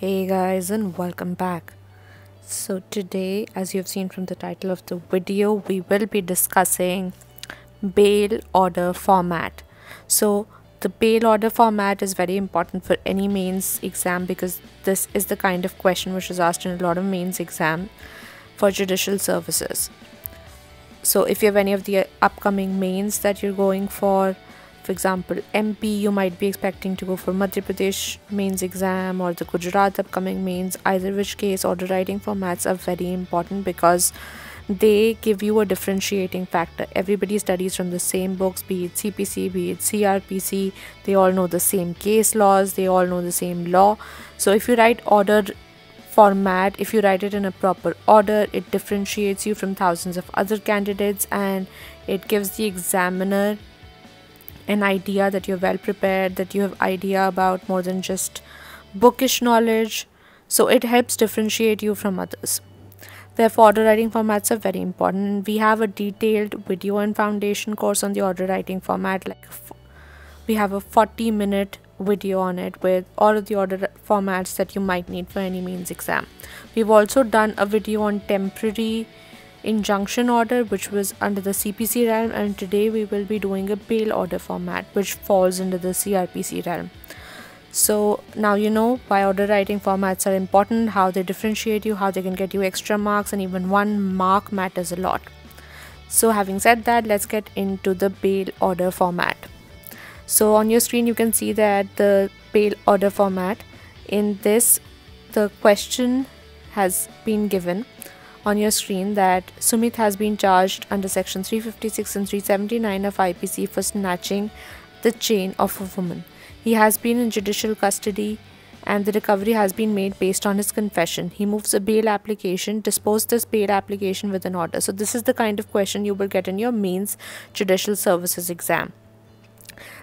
Hey guys and welcome back. So today as you've seen from the title of the video we will be discussing bail order format. So the bail order format is very important for any mains exam because this is the kind of question which is asked in a lot of mains exam for judicial services. So if you have any of the upcoming mains that you're going for for example mp you might be expecting to go for madhya pradesh mains exam or the gujarat upcoming mains. Either which case order writing formats are very important because they give you a differentiating factor. Everybody studies from the same books be it cpc be it crpc they all know the same case laws. They all know the same law. So if you write order format if you write it in a proper order it differentiates you from thousands of other candidates and it gives the examiner an idea that you're well prepared that you have idea about more than just bookish knowledge. So it helps differentiate you from others. Therefore order writing formats are very important. We have a detailed video and foundation course on the order writing format like we have a 40 minute video on it with all of the order formats that you might need for any mains exam. We've also done a video on temporary injunction order which was under the CPC realm and today we will be doing a bail order format which falls under the CRPC realm. So now you know why order writing formats are important, how they differentiate you, how they can get you extra marks and even one mark matters a lot. So having said that, let's get into the bail order format. So on your screen you can see that the bail order format in this the question has been given on your screen that Sumit has been charged under section 356 and 379 of IPC for snatching the chain of a woman. He has been in judicial custody and the recovery has been made based on his confession. He moves a bail application, dispose this bail application with an order. So this is the kind of question you will get in your mains judicial services exam.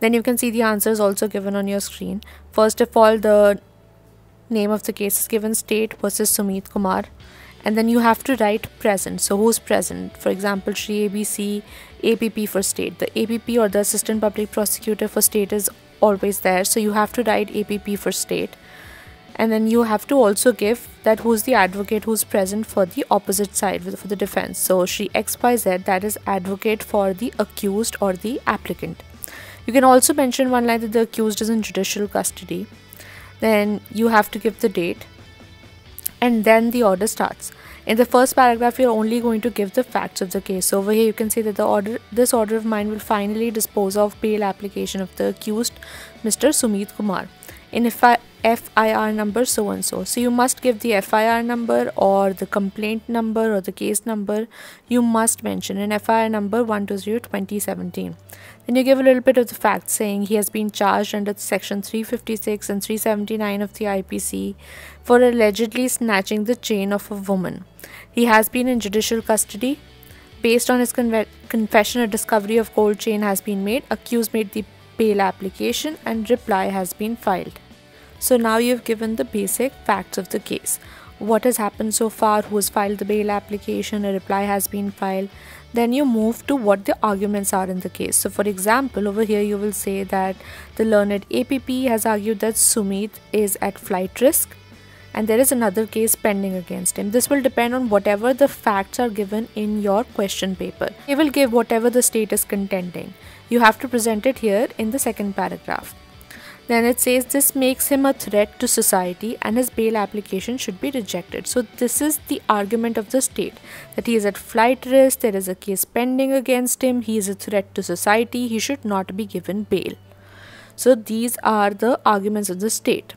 Then you can see the answers also given on your screen. First of all, the name of the case is given state versus Sumit Kumar and then you have to write present. So who's present? For example Shri ABC APP for state. The APP or the assistant public prosecutor for state is always there. So you have to write APP for state. And then you have to also give that who's the advocate who's present for the opposite side for the defense. So Shri XYZ that is advocate for the accused or the applicant. You can also mention one line that the accused is in judicial custody. Then you have to give the date and then the order starts. In the first paragraph, you're only going to give the facts of the case. Over here, you can see that the order, this order of mine will finally dispose of bail application of the accused, Mr. Sumit Kumar. In FIR number so and so. So you must give the FIR number or the complaint number or the case number. You must mention an FIR number 120 2017. Then you give a little bit of the facts saying he has been charged under section 356 and 379 of the IPC for allegedly snatching the chain of a woman. He has been in judicial custody. Based on his confession, a discovery of gold chain has been made. Accused made the bail application and reply has been filed. So now you've given the basic facts of the case. What has happened so far, who has filed the bail application, a reply has been filed. Then you move to what the arguments are in the case. So for example, over here you will say that the learned APP has argued that Sumit is at flight risk and there is another case pending against him. This will depend on whatever the facts are given in your question paper. He will give whatever the state is contending. You have to present it here in the second paragraph. Then it says this makes him a threat to society and his bail application should be rejected. So this is the argument of the state that he is at flight risk, there is a case pending against him, he is a threat to society, he should not be given bail. So these are the arguments of the state.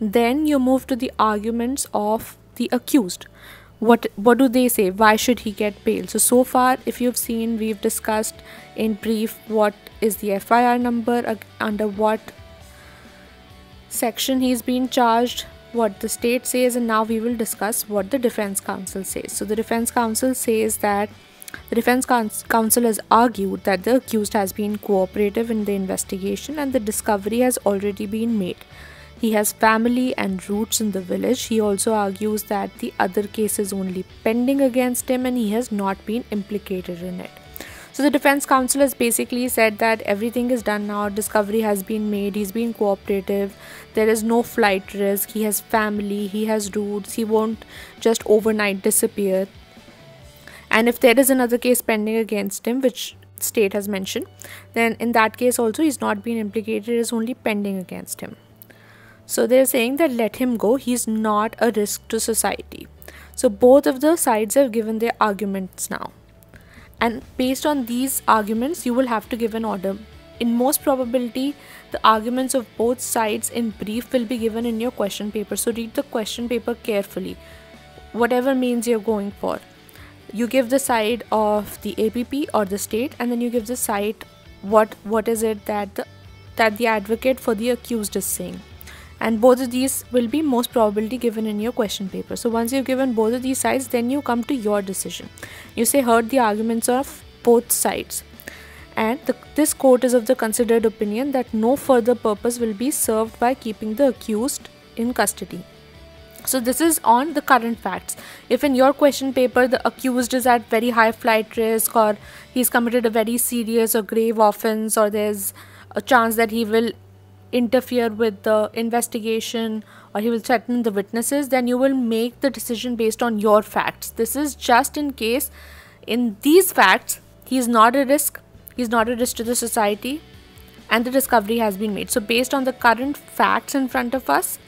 Then you move to the arguments of the accused what what do they say? Why should he get bail? So so far if you've seen we've discussed in brief what is the FIR number uh, under what section he's been charged what the state says and now we will discuss what the defense counsel says. So the defense counsel says that the defense counsel has argued that the accused has been cooperative in the investigation and the discovery has already been made he has family and roots in the village. He also argues that the other case is only pending against him and he has not been implicated in it. So the defense counsel has basically said that everything is done now, discovery has been made, he's been cooperative, there is no flight risk. He has family. He has roots. He won't just overnight disappear. And if there is another case pending against him which state has mentioned then in that case also he's not been implicated. It is only pending against him so they're saying that let him go. He's not a risk to society. So both of the sides have given their arguments now. And based on these arguments you will have to give an order. In most probability the arguments of both sides in brief will be given in your question paper. So read the question paper carefully. Whatever mains you're going for. You give the side of the APP or the state and then you give the side what what is it that the that the advocate for the accused is saying and both of these will be most probably given in your question paper. So once you've given both of these sides then you come to your decision. You say heard the arguments of both sides. And the, this court is of the considered opinion that no further purpose will be served by keeping the accused in custody. So this is on the current facts. If in your question paper the accused is at very high flight risk or he's committed a very serious or grave offense or there's a chance that he will interfere with the investigation or he will threaten the witnesses then you will make the decision based on your facts. This is just in case in these facts he is not a risk he is not a risk to the society and the discovery has been made. So based on the current facts in front of us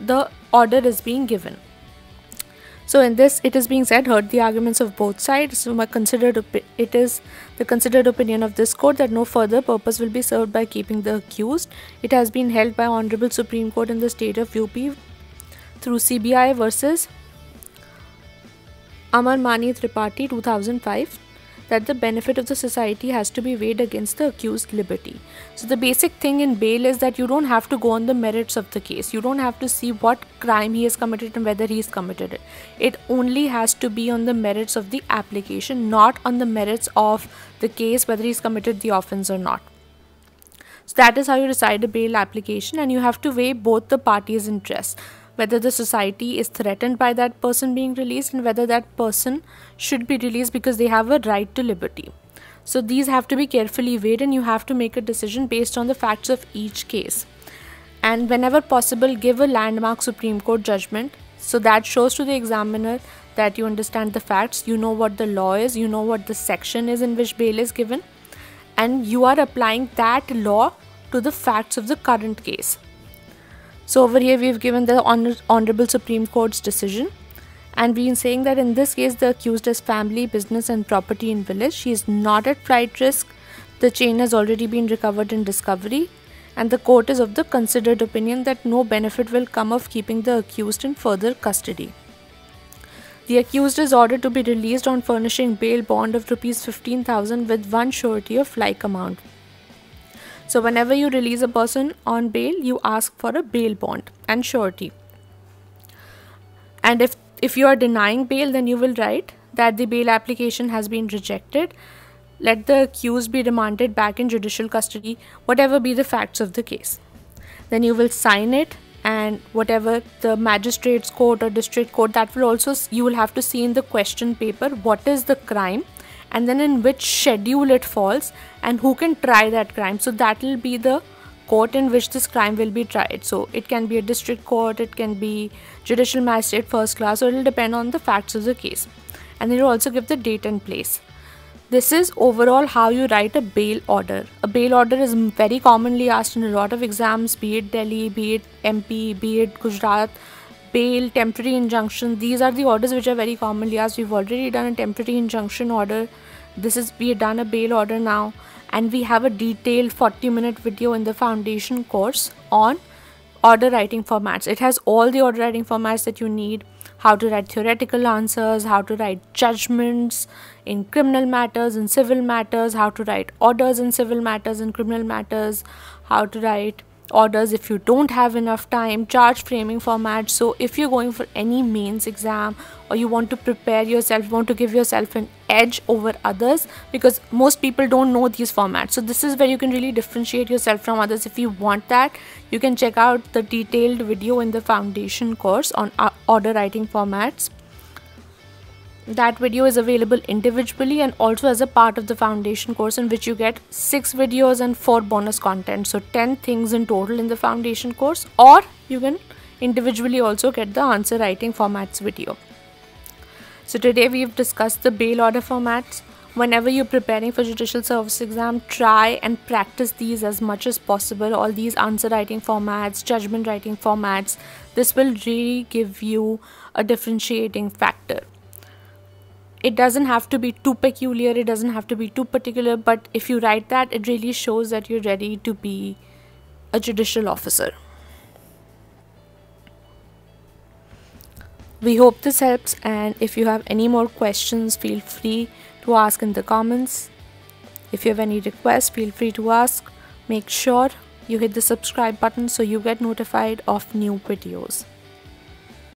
the order is being given so in this it is being said heard the arguments of both sides. So my considered it is the considered opinion of this court that no further purpose will be served by keeping the accused. It has been held by honorable supreme court in the state of up through cbi versus amar mani tripathi 2005 that the benefit of the society has to be weighed against the accused liberty. So, the basic thing in bail is that you don't have to go on the merits of the case. You don't have to see what crime he has committed and whether he has committed it. It only has to be on the merits of the application, not on the merits of the case, whether he's committed the offense or not. So, that is how you decide a bail application, and you have to weigh both the parties' interests whether the society is threatened by that person being released and whether that person should be released because they have a right to liberty. So these have to be carefully weighed and you have to make a decision based on the facts of each case. And whenever possible, give a landmark Supreme Court judgment. So that shows to the examiner that you understand the facts, you know what the law is, you know what the section is in which bail is given, and you are applying that law to the facts of the current case. So over here we've given the Honor Honorable Supreme Court's decision and we've been saying that in this case the accused has family, business and property in village. She is not at flight risk. The chain has already been recovered in discovery and the court is of the considered opinion that no benefit will come of keeping the accused in further custody. The accused is ordered to be released on furnishing bail bond of rupees 15,000 with one surety of like amount. So whenever you release a person on bail, you ask for a bail bond and surety. And if if you are denying bail, then you will write that the bail application has been rejected. Let the accused be remanded back in judicial custody, whatever be the facts of the case. Then you will sign it and whatever the magistrate's court or district court that will also you will have to see in the question paper what is the crime and then in which schedule it falls and who can try that crime. So that will be the court in which this crime will be tried. So it can be a district court it can be judicial magistrate first class or it will depend on the facts of the case. And it will also give the date and place. This is overall how you write a bail order. A bail order is very commonly asked in a lot of exams be it delhi be it mp be it gujarat bail, temporary injunction. These are the orders which are very commonly asked. We've already done a temporary injunction order. This is we have done a bail order now, and we have a detailed 40 minute video in the foundation course on order writing formats. It has all the order writing formats that you need how to write theoretical answers, how to write judgments in criminal matters, in civil matters, how to write orders in civil matters, in criminal matters, how to write orders if you don't have enough time charge framing format. So if you're going for any mains exam or you want to prepare yourself you want to give yourself an edge over others because most people don't know these formats. So this is where you can really differentiate yourself from others. If you want that you can check out the detailed video in the foundation course on uh, order writing formats that video is available individually and also as a part of the foundation course in which you get 6 videos and 4 bonus content. So 10 things in total in the foundation course or you can individually also get the answer writing formats video. So today we've discussed the bail order formats. Whenever you're preparing for judicial service exam try and practice these as much as possible. All these answer writing formats judgment writing formats this will really give you a differentiating factor it doesn't have to be too peculiar it doesn't have to be too particular but if you write that it really shows that you're ready to be a judicial officer. We hope this helps and if you have any more questions feel free to ask in the comments. If you have any requests feel free to ask. Make sure you hit the subscribe button so you get notified of new videos